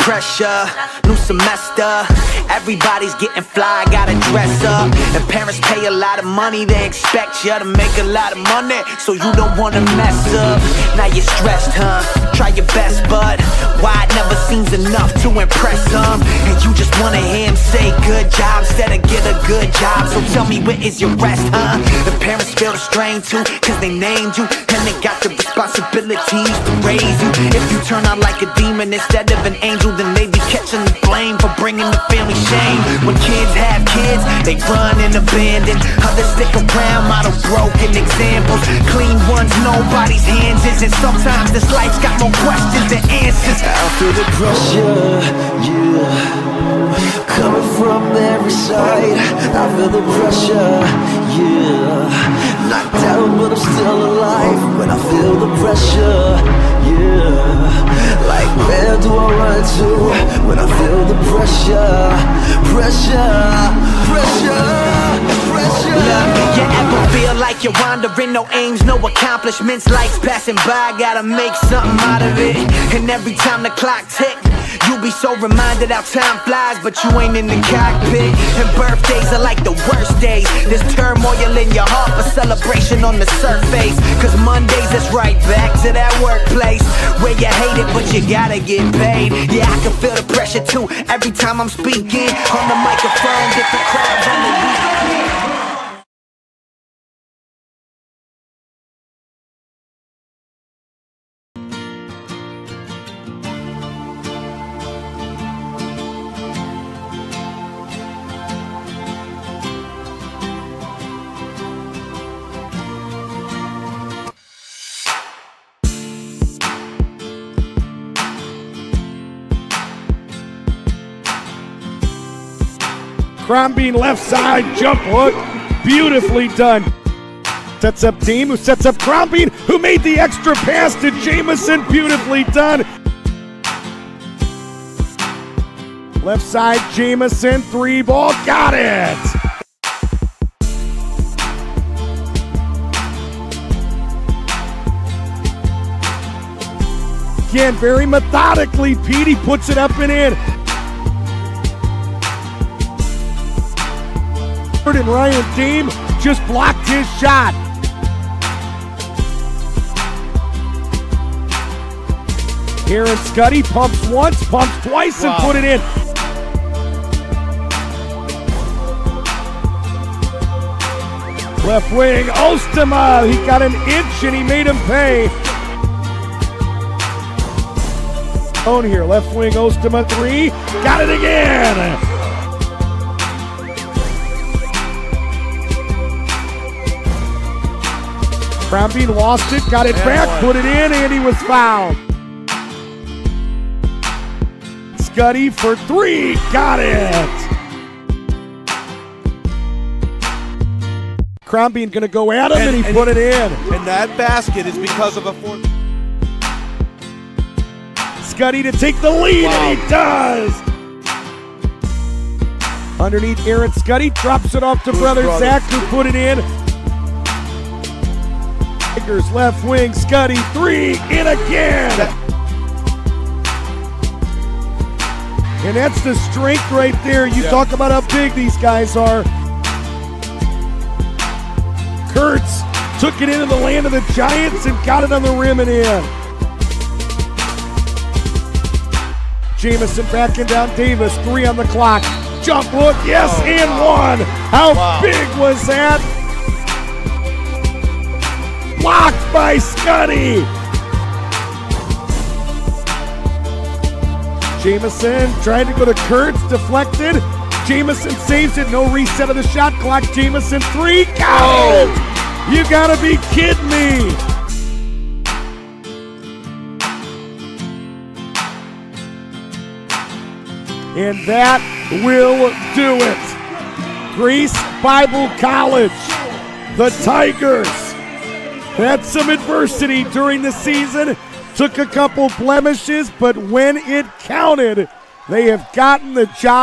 pressure. New semester, everybody's getting fly, gotta dress up. And parents pay a lot of money, they expect you to make a lot of money, so you don't wanna mess up. Now you're stressed, huh? Try your best, but why it never seems enough to impress them? And you just wanna hear him say good job instead of get a good job. So tell me, where is your rest, huh? The parents feel the strain too, cause they named you, and they got the responsibilities to raise you. If you turn out like a demon instead of an angel, then they be catching the blame for bringing the family shame. When kids have kids, they run and abandon. Others stick around, model broken examples. Clean ones, nobody's hands is. And sometimes this life's got more questions than answers. I feel the pressure, yeah Coming from every side I feel the pressure, yeah Knocked down but I'm still alive When I feel the pressure, yeah Like where do I run to When I feel the pressure Pressure, pressure, like you're wandering, no aims, no accomplishments, lights passing by, gotta make something out of it. And every time the clock tick, You'll be so reminded how time flies, but you ain't in the cockpit. And birthdays are like the worst days. There's turmoil in your heart, but celebration on the surface. Cause Mondays it's right back to that workplace where you hate it, but you gotta get paid. Yeah, I can feel the pressure too every time I'm speaking on the microphone. Different Krombeen left side jump hook. Beautifully done. Sets up Deem, who sets up Krombeen, who made the extra pass to Jamison. Beautifully done. Left side, Jamison, three ball, got it. Again, very methodically, Petey puts it up and in. And Ryan Deem just blocked his shot. Aaron Scuddy pumps once, pumps twice, and put it in. Left wing, Ostema. He got an inch and he made him pay. On here, left wing, Ostema three. Got it again. Krombeen lost it, got it And back, one. put it in, and he was fouled. Scuddy for three, got it. Krombeen gonna go at him, and, And- he and put it in. And that basket is because of a fourth. Scuddy to take the lead, and he does. Underneath Aaron Scuddy, drops it off to brother brother? Zach, who put it in. Tigers left wing, Scuddy, three, in again. And that's the strength right there. You Yeah. talk about how big these guys are. Kurtz took it into the land of the Giants and got it on the rim and in. Jamison backing down Davis, three on the clock. Jump look, yes, Oh, and wow. one. How Wow. big was that? Blocked by Scotty! Jamison trying to go to Kurtz, deflected. Jamison saves it, no reset of the shot clock. Jamison three, got Oh. You gotta be kidding me! And that will do it. Grace Bible College, the Tigers had some adversity during the season, took a couple blemishes, but when it counted, they have gotten the job.